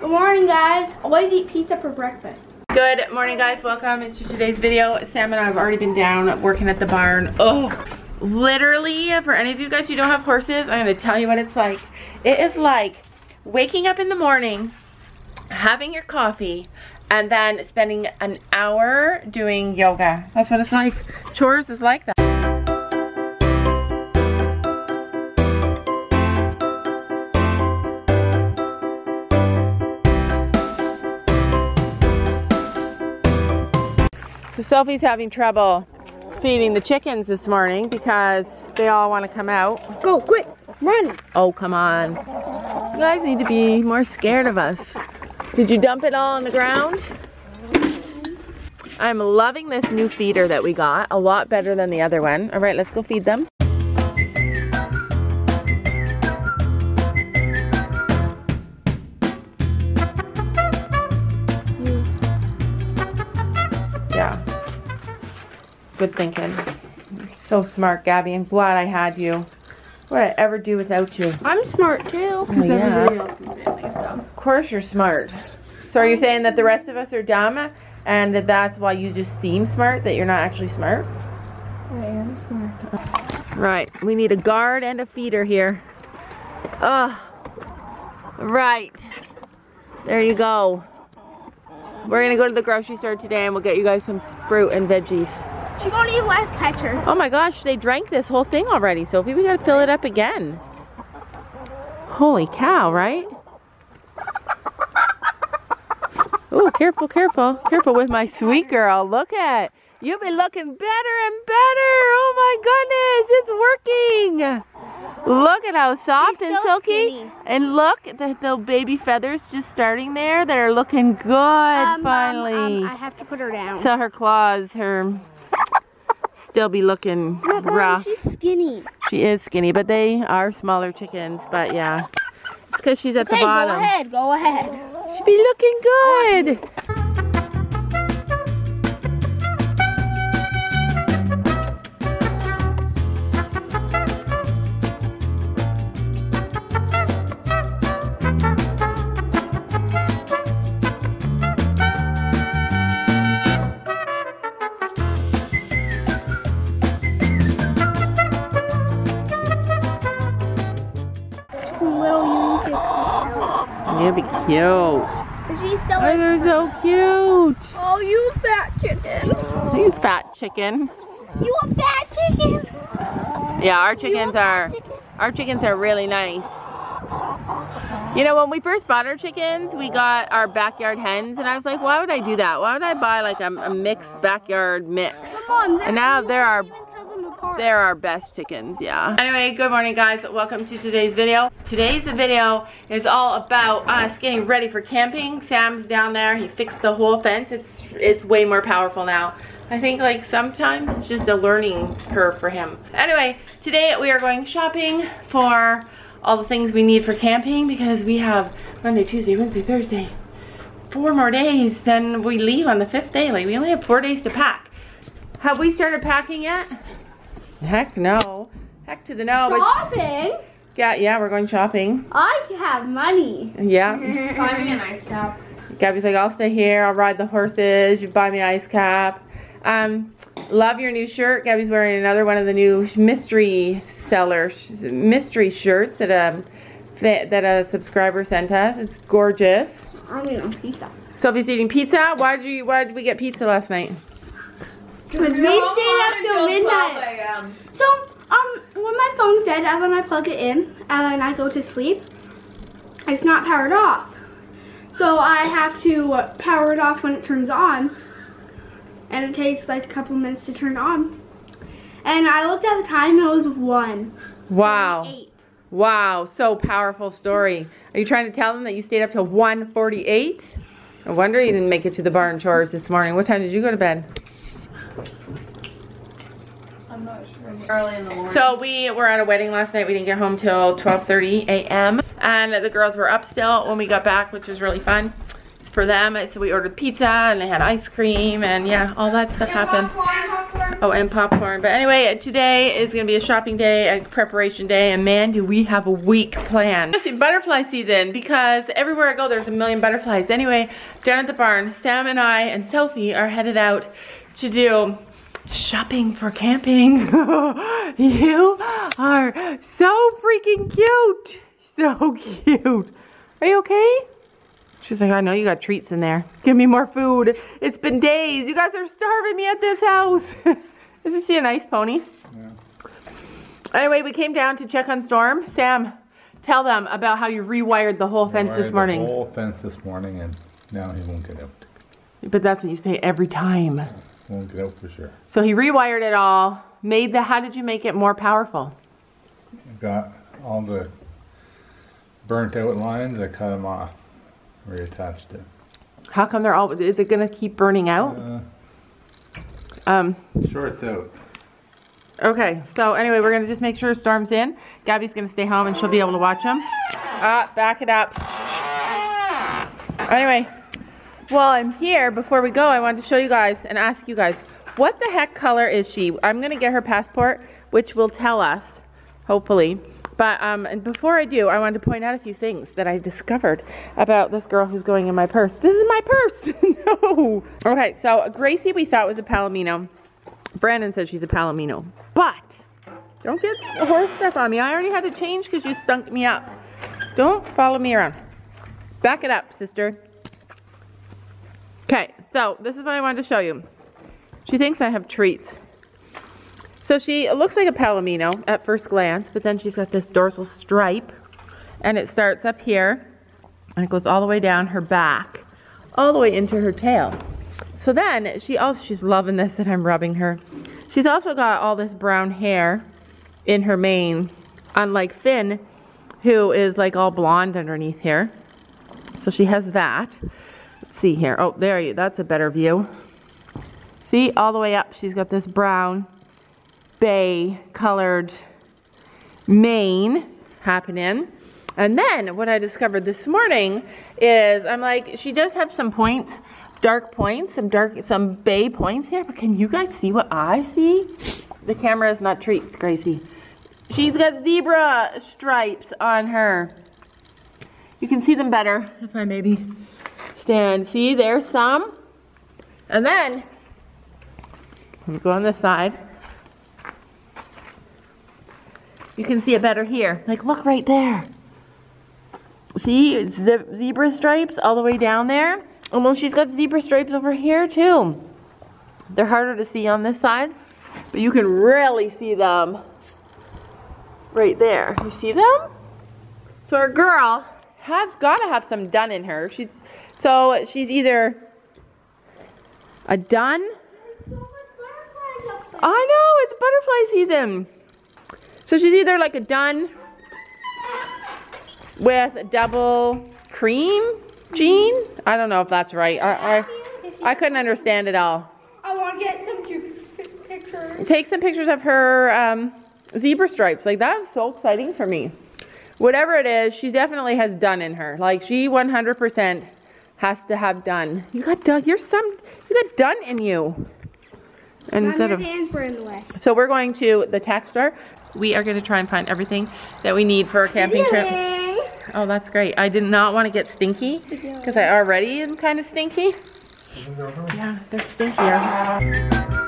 Good morning, guys. Always eat pizza for breakfast. Good morning, guys. Welcome to today's video. Sam and I have already been down working at the barn. Oh, literally, for any of you guys who don't have horses, I'm to tell you what it's like. It is like waking up in the morning, having your coffee, and then spending an hour doing yoga. That's what it's like. Chores is like that. Sophie's having trouble feeding the chickens this morning because they all want to come out. Go, quick, run. Oh, come on. You guys need to be more scared of us. Did you dump it all on the ground? I'm loving this new feeder that we got. A lot better than the other one. All right, let's go feed them. Good thinking. You're so smart, Gabby. I'm glad I had you. What would I ever do without you? I'm smart too. Oh, yeah. else in the family stuff. Of course you're smart. So are you saying that the rest of us are dumb and that that's why you just seem smart, that you're not actually smart? I am smart. Right, we need a guard and a feeder here. Oh, right. There you go. We're gonna go to the grocery store today and we'll get you guys some fruit and veggies. She won't even let us catch her. Oh my gosh, they drank this whole thing already, Sophie. We gotta fill it up again. Holy cow, right? Oh, careful, careful, careful with my sweet girl. Look at, you've been looking better and better. Oh my goodness, it's working. Look at how soft She's and so silky. skinny. And look at the, the baby feathers just starting there that are looking good Um, um, finally. um, I have to put her down. So her claws, her still be looking rough. she's skinny. She is skinny, but they are smaller chickens. But yeah, it's because she's at the bottom. go ahead, go ahead. She be looking good. Chicken. You fat chicken. You a fat chicken. Yeah, our chickens are chicken? our chickens are really nice. You know, when we first bought our chickens, we got our backyard hens, and I was like, why would I do that? Why would I buy like a, a mixed backyard mix? On, And now you they're our can't even tell them apart. They're our best chickens, yeah. Anyway, good morning guys. Welcome to today's video. Today's video is all about us getting ready for camping. Sam's down there. He fixed the whole fence. It's it's way more powerful now. I think like sometimes it's just a learning curve for him. Anyway, today we are going shopping for all the things we need for camping because we have Monday, Tuesday, Wednesday, Thursday, four more days. Then we leave on the fifth day. Like we only have four days to pack. Have we started packing yet? Heck no. Heck to the no. Shopping? yeah, yeah, we're going shopping. I have money. Yeah. Buy me an ice cap. Gabby's like, I'll stay here. I'll ride the horses. You buy me ice cap. Um, love your new shirt. Gabby's wearing another one of the new mystery seller mystery shirts that um that a subscriber sent us. It's gorgeous. I'm eating pizza. Sophie's eating pizza. Why did you? Why did we get pizza last night? Because we stayed up till midnight. So, um, when my phone's dead, and when I plug it in, and then I go to sleep, it's not powered off. So I have to uh, power it off when it turns on. And it takes like a couple minutes to turn on. And I looked at the time, and it was 1. Wow. 8. Wow, so powerful story. Are you trying to tell them that you stayed up till 1:48? No wonder you didn't make it to the barn chores this morning. What time did you go to bed? I'm not sure. Early in the morning. So we were at a wedding last night. We didn't get home till 12:30 a.m. And the girls were up still when we got back, which was really fun for them. So we ordered pizza and they had ice cream and yeah, all that stuff happened. Oh, and popcorn. But anyway, today is going to be a shopping day, a preparation day, and man, do we have a week planned. It's butterfly season because everywhere I go, there's a million butterflies. Anyway, down at the barn, Sam and I and Sophie are headed out to do shopping for camping. you are so freaking cute. So cute. Are you okay? She's like, I know you got treats in there. Give me more food. It's been days. You guys are starving me at this house. Isn't she a nice pony? Yeah. Anyway, we came down to check on Storm. Sam, tell them about how you rewired the whole fence this morning. The whole fence this morning, and now he won't get out. But that's what you say every time. Won't get out for sure. So he rewired it all. Made the. How did you make it more powerful? Got all the burnt out lines. I cut them off. Reattached it. How come they're all? Is it gonna keep burning out? Uh, um, Shorts out. Okay, so anyway, we're gonna just make sure Storm's in. Gabby's gonna stay home and she'll be able to watch him. Ah, back it up. Anyway, while I'm here, before we go, I wanted to show you guys and ask you guys, what the heck color is she? I'm gonna get her passport, which will tell us, hopefully. But um, and before I do, I wanted to point out a few things that I discovered about this girl who's going in my purse. This is my purse. no. Okay, so Gracie we thought was a Palomino. Brandon says she's a Palomino. But don't get horse stuff on me. I already had to change because you stunk me up. Don't follow me around. Back it up, sister. So this is what I wanted to show you. She thinks I have treats. So she looks like a Palomino at first glance, but then she's got this dorsal stripe and it starts up here and it goes all the way down her back, all the way into her tail. So then she also, she's loving this that I'm rubbing her. She's also got all this brown hair in her mane, unlike Finn, who is like all blonde underneath here. So she has that. See here. Oh, there you, that's a better view. See, all the way up, she's got this brown bay colored mane happening. And then what I discovered this morning is I'm like, she does have some points, dark points, some dark, some bay points here, but can you guys see what I see? The camera is not treats, Gracie. She's got zebra stripes on her. You can see them better if I maybe stand. See, there's some. And then, me go on this side. You can see it better here. Like, look right there. See, ze zebra stripes all the way down there. And well, she's got zebra stripes over here too. They're harder to see on this side, but you can really see them right there. You see them? So our girl has got to have some dun in her. She's so she's either a dun. I know it's butterfly season. So she's either like a dun with double cream gene. I don't know if that's right. I, I, I couldn't understand it all. I want to get some pictures. Take some pictures of her um, zebra stripes. Like that's so exciting for me. Whatever it is, she definitely has dun in her. Like she 100% has to have dun. You got dun. You're some. You got dun in you. And instead of so we're going to the tack store we are going to try and find everything that we need for our camping trip. Oh, that's great. I did not want to get stinky because I already am kind of stinky. Yeah, they're stinkier.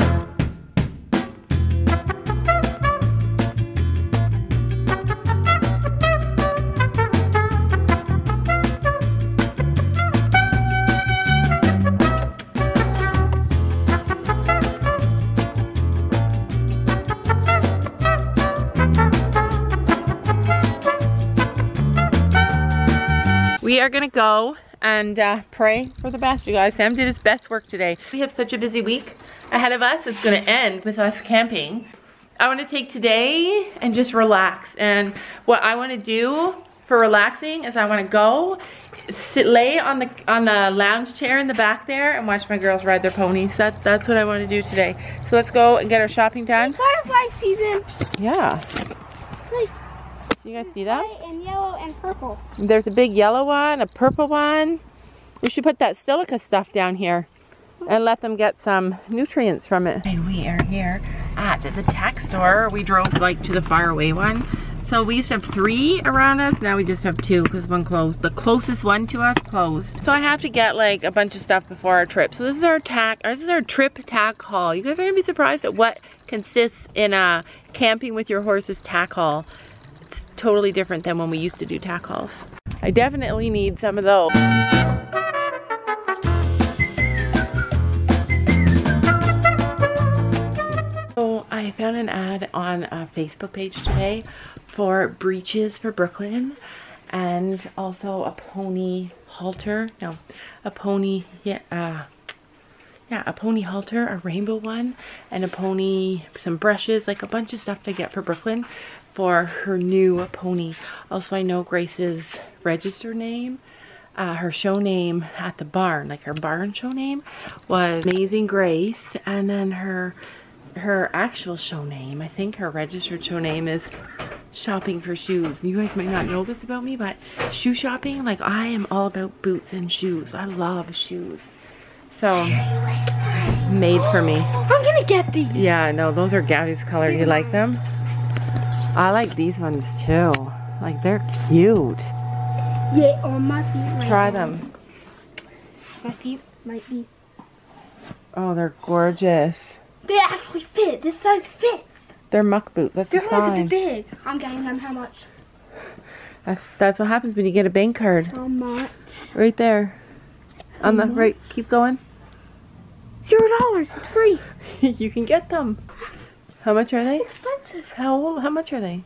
We are gonna go and uh, pray for the best, you guys. Sam did his best work today. We have such a busy week ahead of us. It's gonna end with us camping. I wanna take today and just relax. And what I wanna do for relaxing is I wanna go sit, lay on the on the lounge chair in the back there and watch my girls ride their ponies. That, that's what I wanna do today. So let's go and get our shopping done. It's butterfly season. Yeah. Do you guys see that? White and yellow and purple. There's a big yellow one, a purple one. We should put that silica stuff down here. and let them get some nutrients from it. And we are here at the tack store. We drove like to the faraway one. So we used to have three around us. Now we just have two because one closed. The closest one to us closed. So I have to get like a bunch of stuff before our trip. So this is our tack, this is our trip tack haul. You guys are gonna be surprised at what consists in a camping with your horses tack haul. Totally different than when we used to do tack hauls. I definitely need some of those. So I found an ad on a Facebook page today for breeches for Brooklyn and also a pony halter. No, a pony, yeah, uh, yeah, a pony halter, a rainbow one, and a pony, some brushes, like a bunch of stuff to get for Brooklyn for her new pony. Also, I know Grace's register name, uh, her show name at the barn, like her barn show name was Amazing Grace, and then her her actual show name, I think her registered show name is shopping for shoes. You guys might not know this about me, but shoe shopping, like I am all about boots and shoes. I love shoes. So, made for me. I'm gonna get these. Yeah, no, those are Gabby's colors. You like them? I like these ones too. Like they're cute. Yeah, on my feet right Try now. them. My feet might be. Oh, they're gorgeous. They actually fit. This size fits. They're muck boots. That's They're a sign. big. I'm getting them. How much? That's that's what happens when you get a bank card. How much? Right there. On the Mhm. right. Keep going. Zero dollars. It's free. you can get them. How much are they? It's expensive. How old, how much are they?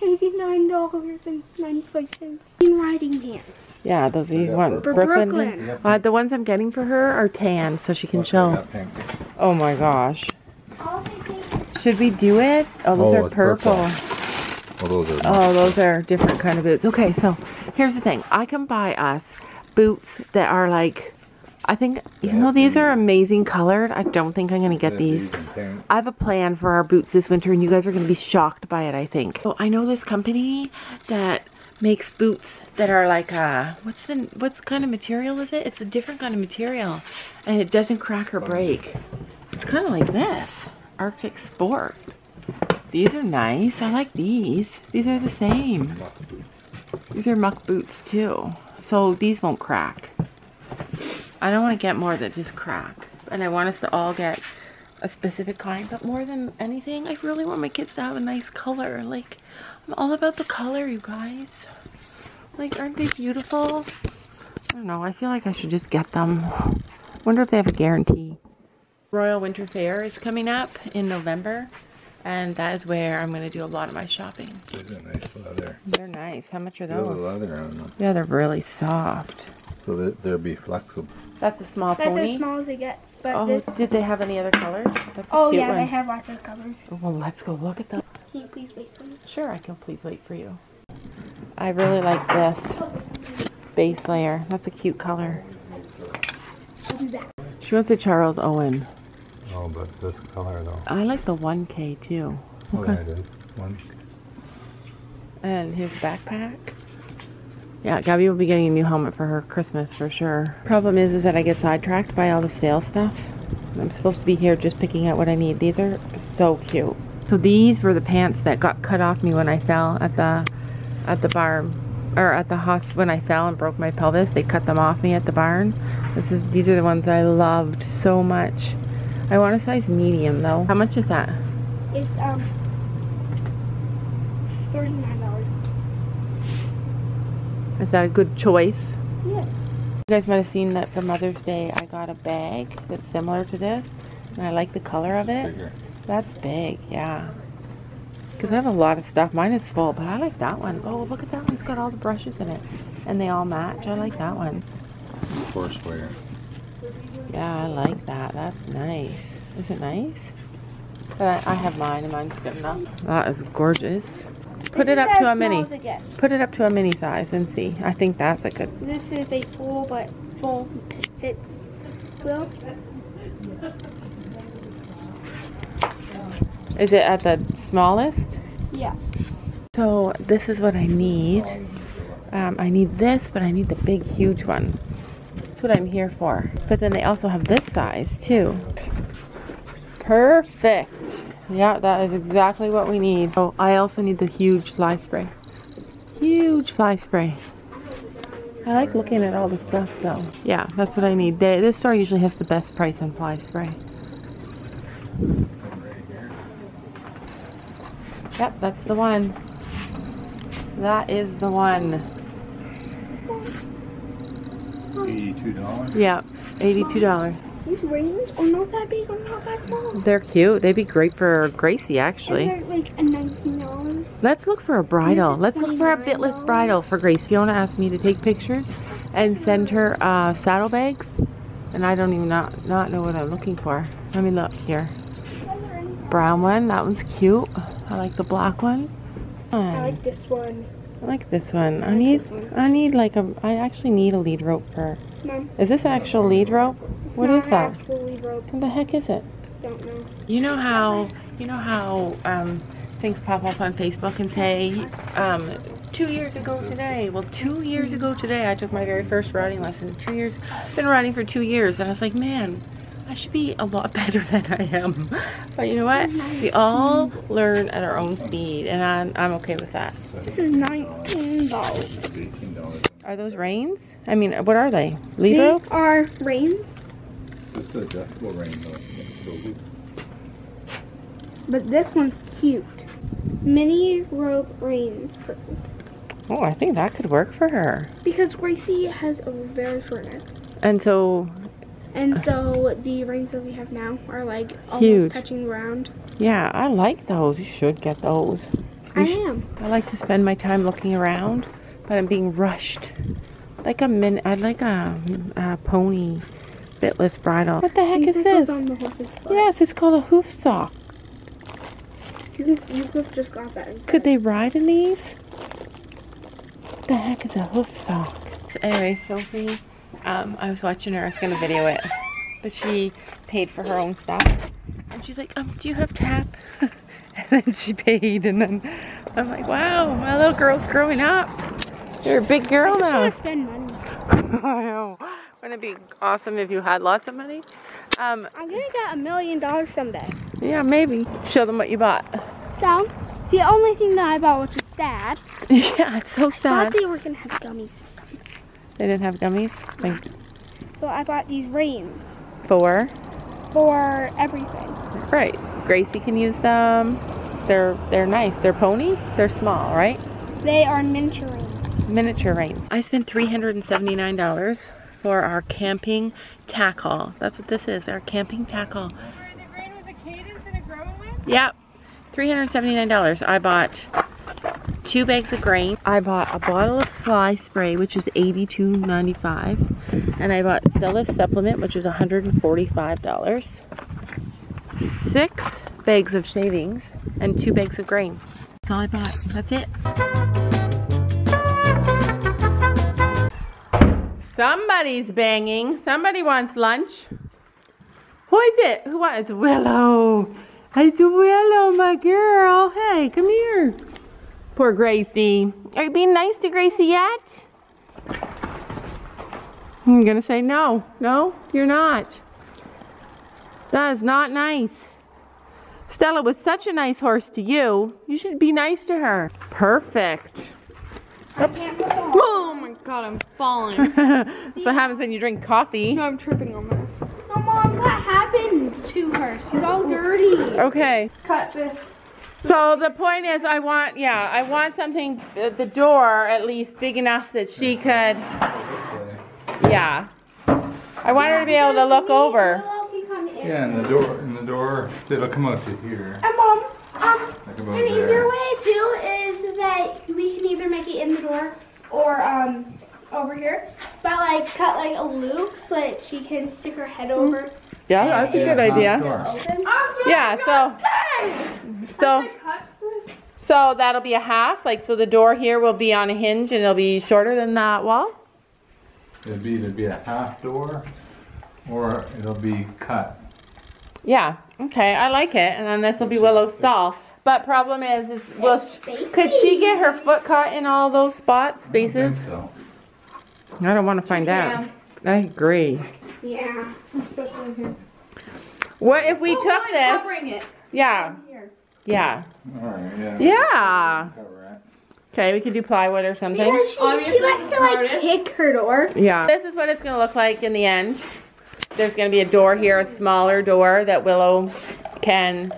Eighty-nine dollars and ninety-five cents. In Riding pants Yeah, those are you Yeah, want for Brooklyn. Brooklyn. Uh, the ones I'm getting for her are tan, so she can show. got. Oh my gosh. All they think Should we do it? Oh, those Oh, are purple. purple. Well, those are. Oh, those are different kind of boots. Okay, so here's the thing. I can buy us boots that are like, I think, even though these are amazing colored, I don't think I'm going to get these. I have a plan for our boots this winter, and you guys are going to be shocked by it, I think. So I know this company that makes boots that are like, uh, what's the, what's kind of material is it? It's a different kind of material, and it doesn't crack or break. It's kind of like this, Arctic Sport. These are nice. I like these. These are the same. These are muck boots too. So these won't crack. I don't want to get more that just crack. And I want us to all get a specific kind. But more than anything, I really want my kids to have a nice color. Like, I'm all about the color, you guys. Like, aren't they beautiful? I don't know. I feel like I should just get them. Wonder if they have a guarantee. Royal Winter Fair is coming up in November. And that is where I'm going to do a lot of my shopping. These are nice leather. They're nice. How much are those? leather on them, Yeah, they're really soft. So that they'll be flexible. That's a small that's pony. as small as it gets. But oh, this. did they have any other colors? That's a Oh cute yeah, one. they have lots of colors. Well, let's go look at them. Can you please wait for me? Sure, I can please wait for you. I really like this base layer. That's a cute color. I'll do that. She wants a Charles Owen. Oh, but this color though. I like the 1K too. Oh, Okay. that is one. And his backpack. Yeah, Gabby will be getting a new helmet for her Christmas for sure. Problem is, is that I get sidetracked by all the sale stuff. I'm supposed to be here just picking out what I need. These are so cute. So these were the pants that got cut off me when I fell at the at the barn or at the hospital when I fell and broke my pelvis. They cut them off me at the barn. This is these are the ones I loved so much. I want a size medium though. How much is that? It's um thirty-nine dollars. Is that a good choice? Yes. You guys might have seen that for Mother's Day I got a bag that's similar to this and I like the color of it. Bigger. That's big, yeah. Because I have a lot of stuff. Mine is full, but I like that one. Oh, look at that one. It's got all the brushes in it. And they all match. I like that one. Foursquare. Yeah, I like that. That's nice. Is it nice? But I, I have mine and mine's good enough. That is gorgeous. Put it up to a mini. it. Put it up to a mini size and see. I think that's a good. This is a full, but full fits. Well, Is it at the smallest? yeah. So this is what I need. Um, I need this, but I need the big, huge one. That's what I'm here for. But then they also have this size too. Perfect. Yeah, that is exactly what we need. Oh, I also need the huge fly spray. Huge fly spray. I like looking at all the stuff though. Yeah, that's what I need. They, this store usually has the best price on fly spray. Yep, that's the one. That is the one. Eighty-two dollars. Yep, $82. These rings are not that big or not that small. They're cute. They'd be great for Gracie, actually. they're like nineteen dollars. Let's look for a bridle. Let's look for a bitless $29. bridle for Grace. Fiona asked me to take pictures and send her uh, saddlebags. And I don't even not, not know what I'm looking for. Let me look here. Brown one. That one's cute. I like the black one. I like this one. I like this one. I like need one. I need like a I actually need a lead rope for Mom. Is this actual lead rope? What is that? Actual lead rope. What the heck is it? Don't know. You know how you know how um, things pop up on Facebook and say um, two years ago today. Well, two years ago today, I took my very first riding lesson. Two years, I've been riding for two years, and I was like, man, I should be a lot better than I am. But you know what? We all learn at our own speed, and I'm I'm okay with that. This is nineteen dollars. Are those reins? I mean, what are they? Lead They ropes? are reins, This is adjustable range. though. So we- but this one's cute. Mini rope reins. per- Oh, I think that could work for her. Because Gracie has a very short neck. And so And so the rings that we have now are like almost Huge. touching the ground. Yeah, I like those. You should get those. I am. I like to spend my time looking around, but I'm being rushed. Like a min, I'd like a, a pony bitless bridle. What the heck You is this? on the horse's foot. Yes, it's called a hoof sock. You could, you could have just got that. Instead. Could they ride in these? What the heck is a hoof sock? So anyway, Sophie, um, I was watching her. I was gonna video it, but she paid for her own stuff, and she's like, "Um, do you have tap?" and then she paid, and then I'm like, "Wow, my little girl's growing up. You're a big girl I now." want to spend money. I know. Wouldn't it be awesome if you had lots of money? Um, I'm gonna get a million dollars someday. yeah, maybe. Show them what you bought. So, the only thing that I bought, which is sad, yeah, it's so I thought they were gonna have gummies. They didn't have gummies. Like So I bought these reins four. for everything. Right. Gracie can use them. They're they're nice. They're pony. They're small, right? They are miniature reins. Miniature reins. I spent three hundred and seventy nine dollars for our camping tack haul. That's what this is. Our camping tack haul. Yep. Three hundred seventy nine dollars. I bought two bags of grain. I bought a bottle of fly spray, which is eighty two ninety five, and I bought Stella's supplement, which five dollars. Six bags of shavings and two bags of grain. That's all I bought. That's it. Somebody's banging. Somebody wants lunch. Who is it? Who wants? Willow. It's Willow, my girl. Hey, come here. Poor Gracie. Are you being nice to Gracie yet? I'm gonna say no. No, you're not. That is not nice. Stella was such a nice horse to you. You should be nice to her. Perfect. Oh my god, I'm falling. That's what happens when you drink coffee. no, I'm tripping on this. Oh, Mom, what happened to her? She's all dirty. Okay. Cut this. So the point is, I want, yeah, I want something at the door at least big enough that she could, yeah. I want her to be able to look over. Yeah, and the door, and the door, it'll come out to here. And Mom, um, Like about an easier there. way too is that we can either make it in the door or um over here, but like cut like a loop so that she can stick her head over. Yeah, that's a good idea. Open. Yeah, so, so, so that'll be a half, like, so the door here will be on a hinge and it'll be shorter than that wall? It'll be either be a half door, or it'll be cut. Yeah, okay, I like it, and then this will be Willow's stall. But problem is, is will sh- could she get her foot caught in all those spots, I spaces? think so. I don't want to find out. I agree. Yeah. Especially here. What if we took this? Covering it. Yeah. Here. Yeah. Alright, yeah. Yeah. Okay, we could do plywood or something. Because she, she likes to like smartest. kick her door. Yeah. This is what it's gonna look like in the end. There's gonna be a door here, a smaller door that Willow can,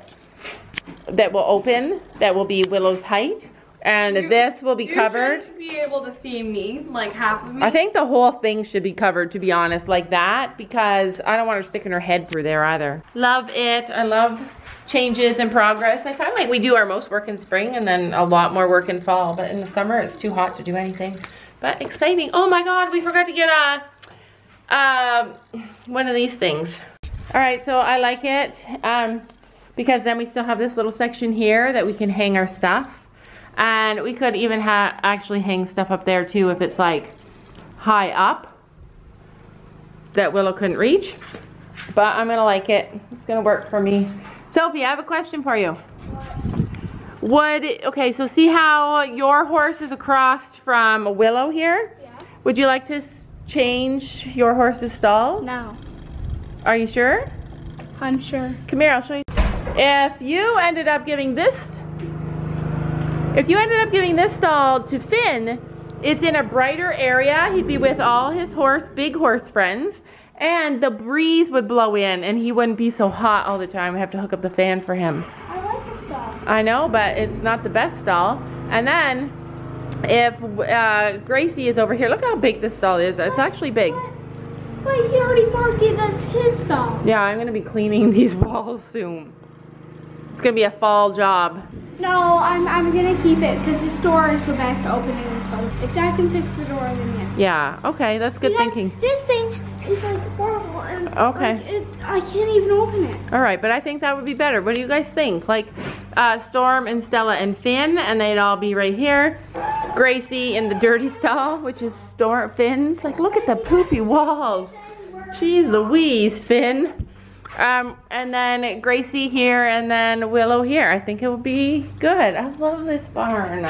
that will open, that will be Willow's height. And You- this will be covered. be able to see me, like half of me. I think the whole thing should be covered, to be honest, like that, because I don't want her sticking her head through there either. Love it. I love changes and progress. I find like we do our most work in spring and then a lot more work in fall, but in the summer it's too hot to do anything. But exciting. Oh my God, we forgot to get a, um, one of these things. All right, so I like it um, because then we still have this little section here that we can hang our stuff. And we could even ha actually hang stuff up there too if it's like high up that Willow couldn't reach. But I'm gonna like it. It's gonna work for me. Sophie, I have a question for you. Would, okay, so see how your horse is across from a Willow here? Yeah. Would you like to change your horse's stall? No. Are you sure? I'm sure. Come here, I'll show you. If you ended up giving this, if you ended up giving this stall to Finn, it's in a brighter area. He'd be with all his horse, big horse friends, and the breeze would blow in and he wouldn't be so hot all the time. We have to hook up the fan for him. I like this dog. I know, but it's not the best stall. And then if uh, Gracie is over here, look how big this stall is. It's actually big. Wait, he already marked it as his dog. Yeah, I'm gonna be cleaning these walls soon. It's gonna be a fall job. No, I'm, I'm gonna keep it because this door is the best opening and close. If Dad can fix the door, then yes. Yeah, okay, that's good Because thinking. This thing is like horrible and Okay. like, it, I can't even open it. All right, but I think that would be better. What do you guys think? Like uh, Storm and Stella and Finn, and they'd all be right here. Gracie in the dirty stall, which is Storm Finn's. Like, look at the poopy walls. Jeez Louise, Finn. Um, and then Gracie here, and then Willow here. I think it will be good. I love this barn.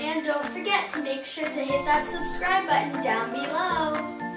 And don't forget to make sure to hit that subscribe button down below.